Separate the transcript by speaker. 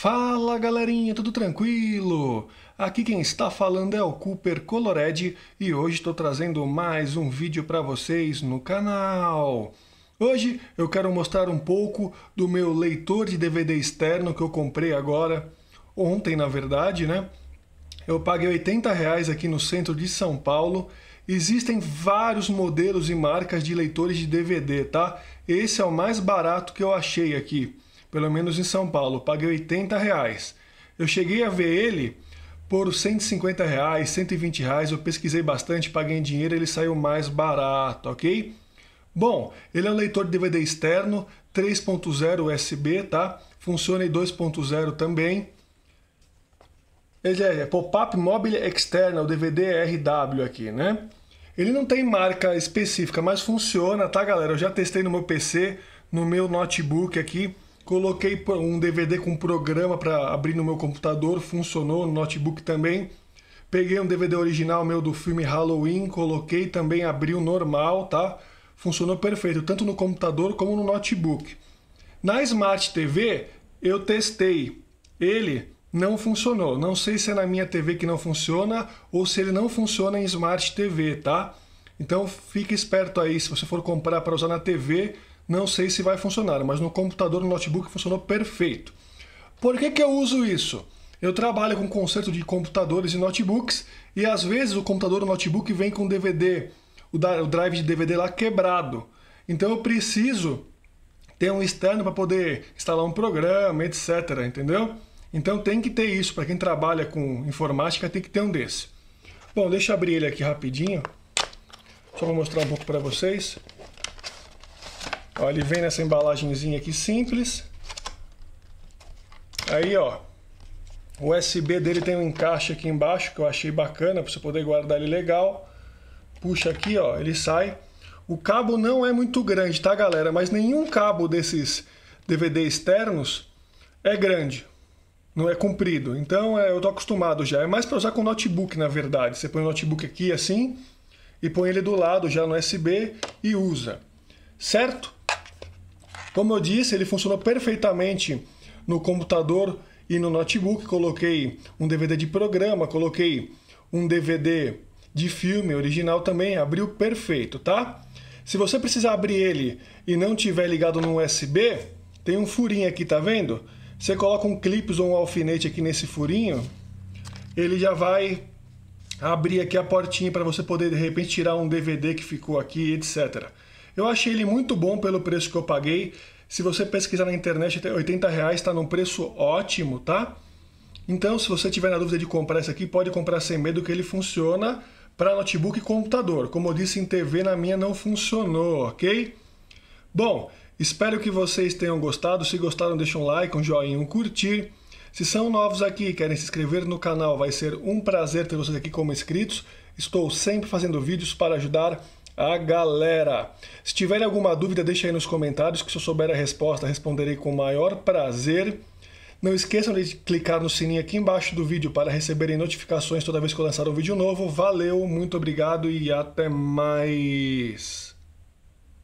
Speaker 1: Fala galerinha, tudo tranquilo? Aqui quem está falando é o Cooper Colored e hoje estou trazendo mais um vídeo para vocês no canal. Hoje eu quero mostrar um pouco do meu leitor de DVD externo que eu comprei agora, ontem na verdade, né? Eu paguei 80 reais aqui no centro de São Paulo. Existem vários modelos e marcas de leitores de DVD, tá? Esse é o mais barato que eu achei aqui pelo menos em São Paulo, paguei 80 reais. Eu cheguei a ver ele por 150 reais, 120 reais, eu pesquisei bastante, paguei em dinheiro, ele saiu mais barato, ok? Bom, ele é um leitor de DVD externo, 3.0 USB, tá? Funciona em 2.0 também. Ele é Pop-up Mobile External, DVD RW aqui, né? Ele não tem marca específica, mas funciona, tá galera? Eu já testei no meu PC, no meu notebook aqui, Coloquei um DVD com programa para abrir no meu computador, funcionou no notebook também. Peguei um DVD original meu do filme Halloween, coloquei também, abriu normal, tá? Funcionou perfeito, tanto no computador como no notebook. Na Smart TV, eu testei. Ele não funcionou. Não sei se é na minha TV que não funciona ou se ele não funciona em Smart TV, tá? Então fique esperto aí, se você for comprar para usar na TV, não sei se vai funcionar, mas no computador, no notebook funcionou perfeito. Por que, que eu uso isso? Eu trabalho com conserto de computadores e notebooks e às vezes o computador ou notebook vem com DVD, o drive de DVD lá quebrado. Então eu preciso ter um externo para poder instalar um programa, etc. Entendeu? Então tem que ter isso. Para quem trabalha com informática, tem que ter um desse. Bom, deixa eu abrir ele aqui rapidinho. Só vou mostrar um pouco para vocês. Ó, ele vem nessa embalagenzinha aqui simples. Aí, ó, o USB dele tem um encaixe aqui embaixo que eu achei bacana para você poder guardar ele legal. Puxa aqui, ó, ele sai. O cabo não é muito grande, tá, galera? Mas nenhum cabo desses DVD externos é grande. Não é comprido. Então, é, eu tô acostumado já. É mais para usar com notebook, na verdade. Você põe o notebook aqui assim e põe ele do lado já no USB e usa. Certo? Como eu disse, ele funcionou perfeitamente no computador e no notebook. Coloquei um DVD de programa, coloquei um DVD de filme original também, abriu perfeito, tá? Se você precisar abrir ele e não tiver ligado no USB, tem um furinho aqui, tá vendo? Você coloca um clips ou um alfinete aqui nesse furinho, ele já vai abrir aqui a portinha para você poder de repente tirar um DVD que ficou aqui, etc. Eu achei ele muito bom pelo preço que eu paguei. Se você pesquisar na internet, 80 reais está num preço ótimo, tá? Então, se você tiver na dúvida de comprar esse aqui, pode comprar sem medo que ele funciona para notebook e computador. Como eu disse em TV, na minha não funcionou, ok? Bom, espero que vocês tenham gostado. Se gostaram, deixa um like, um joinha, um curtir. Se são novos aqui e querem se inscrever no canal, vai ser um prazer ter vocês aqui como inscritos. Estou sempre fazendo vídeos para ajudar a galera. Se tiverem alguma dúvida, deixa aí nos comentários que se eu souber a resposta, responderei com o maior prazer. Não esqueçam de clicar no sininho aqui embaixo do vídeo para receberem notificações toda vez que eu lançar um vídeo novo. Valeu, muito obrigado e até mais!